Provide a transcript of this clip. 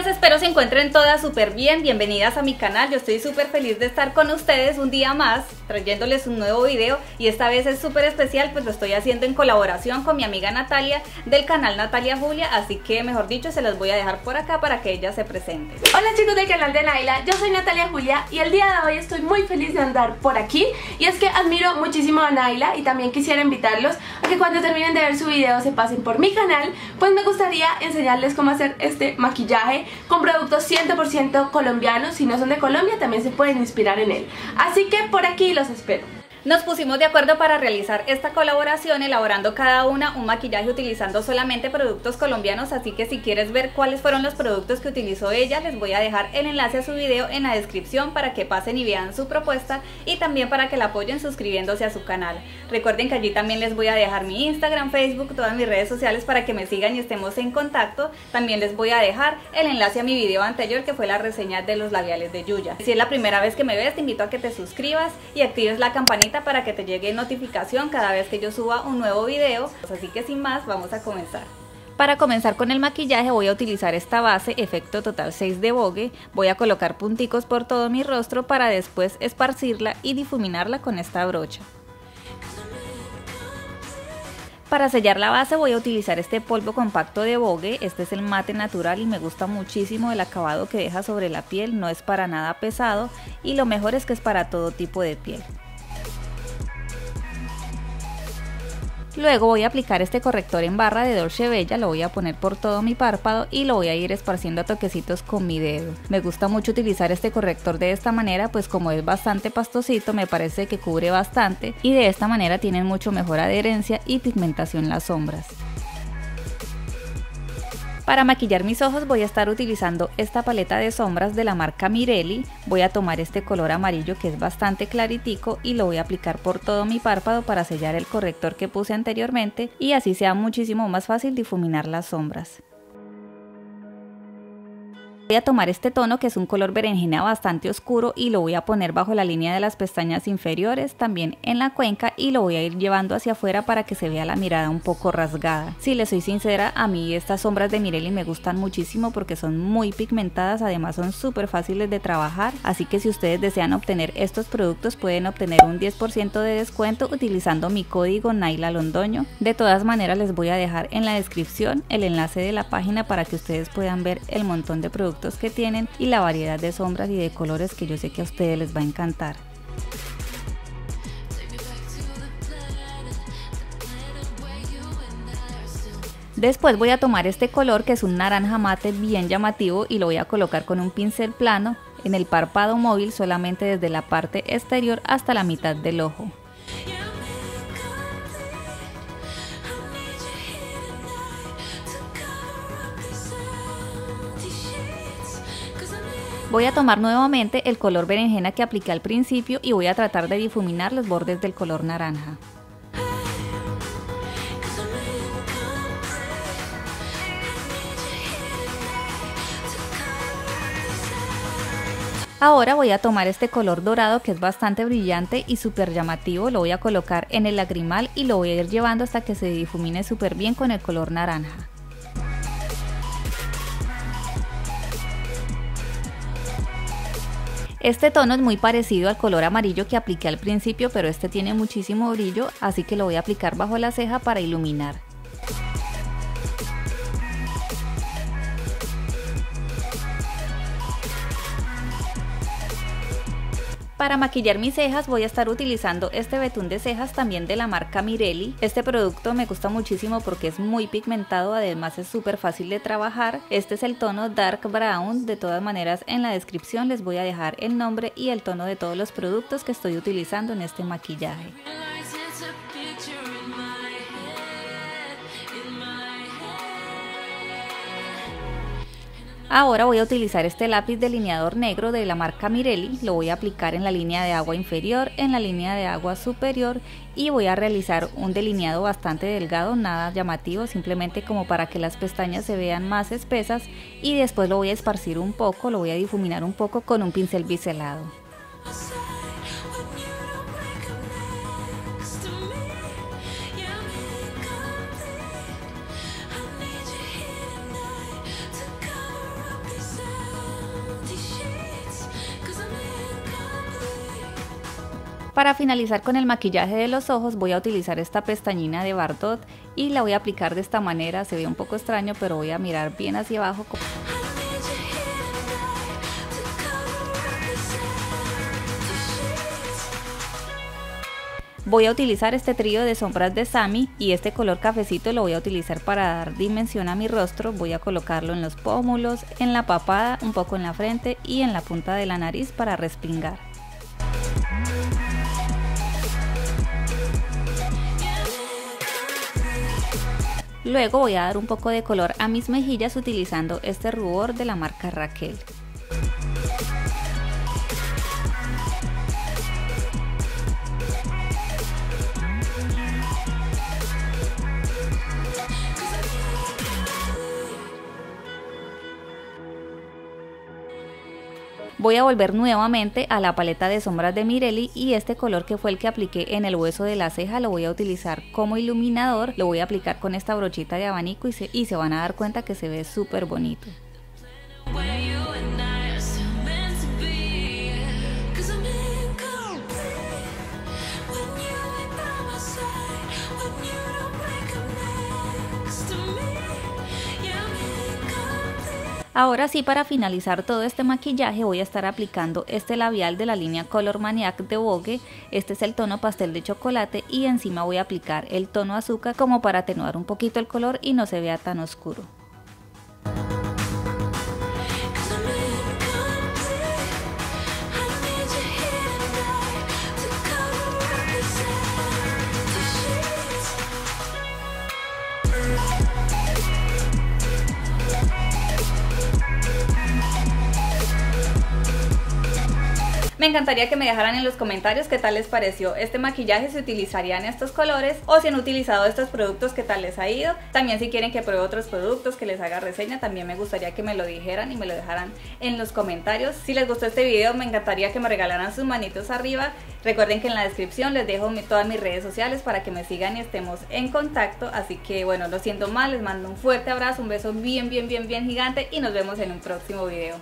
espero se encuentren todas súper bien, bienvenidas a mi canal, yo estoy súper feliz de estar con ustedes un día más trayéndoles un nuevo video. Y esta vez es súper especial pues lo estoy haciendo en colaboración con mi amiga Natalia del canal Natalia Julia, así que mejor dicho se las voy a dejar por acá para que ella se presente. Hola chicos del canal de Naila, yo soy Natalia Julia y el día de hoy estoy muy feliz de andar por aquí. Y es que admiro muchísimo a Naila y también quisiera invitarlos a que cuando terminen de ver su video se pasen por mi canal, pues me gustaría enseñarles cómo hacer este maquillaje con productos 100% colombianos. Si no son de Colombia, también se pueden inspirar en él. Así que por aquí los espero. Nos pusimos de acuerdo para realizar esta colaboración elaborando cada una un maquillaje utilizando solamente productos colombianos, así que si quieres ver cuáles fueron los productos que utilizó ella, les voy a dejar el enlace a su video en la descripción para que pasen y vean su propuesta y también para que la apoyen suscribiéndose a su canal. Recuerden que allí también les voy a dejar mi Instagram, Facebook, todas mis redes sociales para que me sigan y estemos en contacto. También les voy a dejar el enlace a mi video anterior que fue la reseña de los labiales de Yuya. Si es la primera vez que me ves, te invito a que te suscribas y actives la campanita para que te llegue notificación cada vez que yo suba un nuevo video. Así que sin más, vamos a comenzar. Para comenzar con el maquillaje voy a utilizar esta base Efecto Total 6 de Vogue. Voy a colocar punticos por todo mi rostro para después esparcirla y difuminarla con esta brocha. Para sellar la base voy a utilizar este polvo compacto de Vogue, este es el mate natural y me gusta muchísimo el acabado que deja sobre la piel, no es para nada pesado y lo mejor es que es para todo tipo de piel. Luego voy a aplicar este corrector en barra de Dolce Bella, lo voy a poner por todo mi párpado y lo voy a ir esparciendo a toquecitos con mi dedo. Me gusta mucho utilizar este corrector de esta manera, pues como es bastante pastosito me parece que cubre bastante y de esta manera tienen mucho mejor adherencia y pigmentación las sombras. Para maquillar mis ojos voy a estar utilizando esta paleta de sombras de la marca Mirelli. Voy a tomar este color amarillo que es bastante claritico y lo voy a aplicar por todo mi párpado para sellar el corrector que puse anteriormente y así sea muchísimo más fácil difuminar las sombras. Voy a tomar este tono que es un color berenjena bastante oscuro y lo voy a poner bajo la línea de las pestañas inferiores, también en la cuenca y lo voy a ir llevando hacia afuera para que se vea la mirada un poco rasgada. Si les soy sincera, a mí estas sombras de Mirelli me gustan muchísimo porque son muy pigmentadas, además son súper fáciles de trabajar, así que si ustedes desean obtener estos productos pueden obtener un 10% de descuento utilizando mi código Naila Londoño. De todas maneras les voy a dejar en la descripción el enlace de la página para que ustedes puedan ver el montón de que tienen y la variedad de sombras y de colores que yo sé que a ustedes les va a encantar. Después voy a tomar este color que es un naranja mate bien llamativo y lo voy a colocar con un pincel plano en el párpado móvil solamente desde la parte exterior hasta la mitad del ojo. Voy a tomar nuevamente el color berenjena que apliqué al principio y voy a tratar de difuminar los bordes del color naranja. Ahora voy a tomar este color dorado que es bastante brillante y súper llamativo, lo voy a colocar en el lagrimal y lo voy a ir llevando hasta que se difumine súper bien con el color naranja. Este tono es muy parecido al color amarillo que apliqué al principio, pero este tiene muchísimo brillo, así que lo voy a aplicar bajo la ceja para iluminar. Para maquillar mis cejas voy a estar utilizando este betún de cejas también de la marca Mirelli. Este producto me gusta muchísimo porque es muy pigmentado, además es súper fácil de trabajar. Este es el tono Dark Brown, de todas maneras en la descripción les voy a dejar el nombre y el tono de todos los productos que estoy utilizando en este maquillaje. Ahora voy a utilizar este lápiz delineador negro de la marca Mirelli, lo voy a aplicar en la línea de agua inferior, en la línea de agua superior y voy a realizar un delineado bastante delgado, nada llamativo, simplemente como para que las pestañas se vean más espesas y después lo voy a esparcir un poco, lo voy a difuminar un poco con un pincel biselado. Para finalizar con el maquillaje de los ojos voy a utilizar esta pestañina de Bardot y la voy a aplicar de esta manera, se ve un poco extraño pero voy a mirar bien hacia abajo. Voy a utilizar este trío de sombras de Sami y este color cafecito lo voy a utilizar para dar dimensión a mi rostro. Voy a colocarlo en los pómulos, en la papada, un poco en la frente y en la punta de la nariz para respingar. Luego voy a dar un poco de color a mis mejillas utilizando este rubor de la marca Raquel. Voy a volver nuevamente a la paleta de sombras de Mirelli y este color que fue el que apliqué en el hueso de la ceja lo voy a utilizar como iluminador, lo voy a aplicar con esta brochita de abanico y se, van a dar cuenta que se ve súper bonito. Ahora sí, para finalizar todo este maquillaje voy a estar aplicando este labial de la línea Color Maniac de Vogue. Este es el tono pastel de chocolate y encima voy a aplicar el tono azúcar como para atenuar un poquito el color y no se vea tan oscuro. Me encantaría que me dejaran en los comentarios qué tal les pareció este maquillaje, si utilizarían estos colores o si han utilizado estos productos, qué tal les ha ido. También si quieren que pruebe otros productos, que les haga reseña, también me gustaría que me lo dijeran y me lo dejaran en los comentarios. Si les gustó este video, me encantaría que me regalaran sus manitos arriba. Recuerden que en la descripción les dejo todas mis redes sociales para que me sigan y estemos en contacto. Así que bueno, lo siento mal, les mando un fuerte abrazo, un beso bien, bien, bien, bien gigante y nos vemos en un próximo video.